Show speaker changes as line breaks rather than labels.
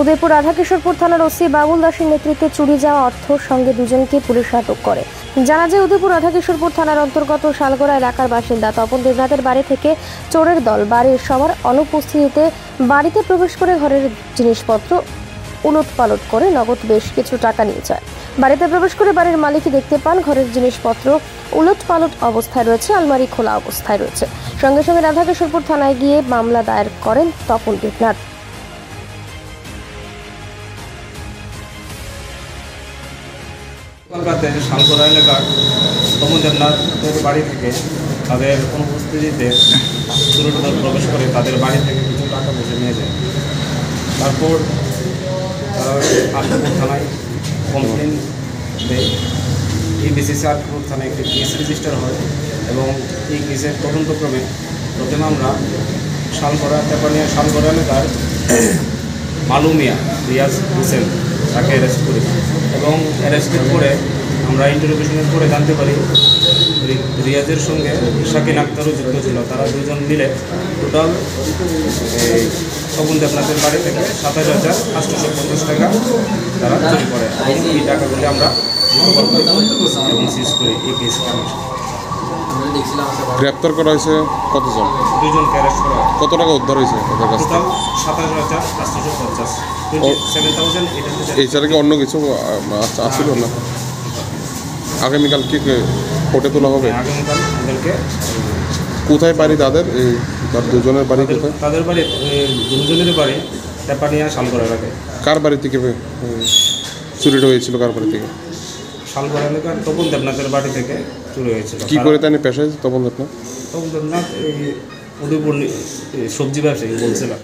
উদয়পুর রাধাকিশোরপুর থানার ওসি বাবুল দাসের নেতৃত্বে চুরি যাওয়া অর্থ সঙ্গে দুজনকে পুলিশ আটক করে। জানা যায়, উদয়পুর রাধাকিশোরপুর থানার অন্তর্গত শালগড়া এলাকার বাসিন্দা তপন দেবনাথের বাড়ি থেকে চোরের দল বাড়ির সবার অনুপস্থিতিতে বাড়িতে প্রবেশ করে ঘরের জিনিসপত্র উলট পালট করে নগদ বেশ কিছু টাকা নিয়ে যায়। বাড়িতে প্রবেশ করে বাড়ির মালিকই দেখতে পান, ঘরের জিনিসপত্র উলট পালট অবস্থায় রয়েছে, আলমারি খোলা অবস্থায় রয়েছে। সঙ্গে সঙ্গে রাধাকিশোরপুর থানায় গিয়ে মামলা দায়ের করেন তপন দেবনাথ।
কলকাতাতে যে শালগড়া এলাকার তমন দেবনাথের বাড়ি থেকে, তাদের অনুপস্থিতিতে চুরুটদল প্রবেশ করে তাদের বাড়ি থেকে কিছু টাকা পয়সা নিয়ে যায়। তারপর তারা আটপুর থানায় কমপ্লেন দেয়। এই বেসিসে থানায় একটি কেস রেজিস্টার হয় এবং এই কেসের তদন্তক্রমে প্রথমে আমরা শালগড়া, তেপানিয়া শালগড়া এলাকার মালুমিয়া রিয়াজ হোসেন তাকে অ্যারেস্ট করি। এবং অ্যারেস্টের পরে আমরা ইন্টারোগেশনের পরে জানতে পারি রিয়াজের সঙ্গে শাকিন আক্তারও যুক্ত ছিল। তারা দুজন মিলে টোটাল এই দেবনাথের বাড়ি থেকে সাতাশ হাজার আটশোশো পঞ্চাশ টাকা তারা চুরি করে। এই টাকাগুলি আমরা এবং সিজ করি এই কেস
গ্রেপ্তার করা হয়েছে কতজন?
দুজনকে অ্যারেস্ট করা।
কত টাকা উদ্ধার হয়েছে ওদের কাছ
টোটাল সাতাশ হাজার পঞ্চাশ।
এছাড়া কি অন্য কিছু আছিল না? আগামীকাল কি কোর্টে তোলা হবে? কোথায় বাড়ি তাদের? এই তার দুজনের বাড়ি
তাদের-
কোথায়?
তাদের বাড়ি দুজনের বাড়ি তেপানিয়া শালগড় এলাকায়
কার বাড়ি থেকে চুরিটা হয়েছিল কার বাড়ি থেকে?
শালগড় এলাকার তপন দেবনাথের বাড়ি থেকে। চুরি গেছিল
কি করে তাই পেশায় তপন আপনার
তপন দেবনাথ এই উদয়পুর সবজি ব্যবসায়ী বলছিলাম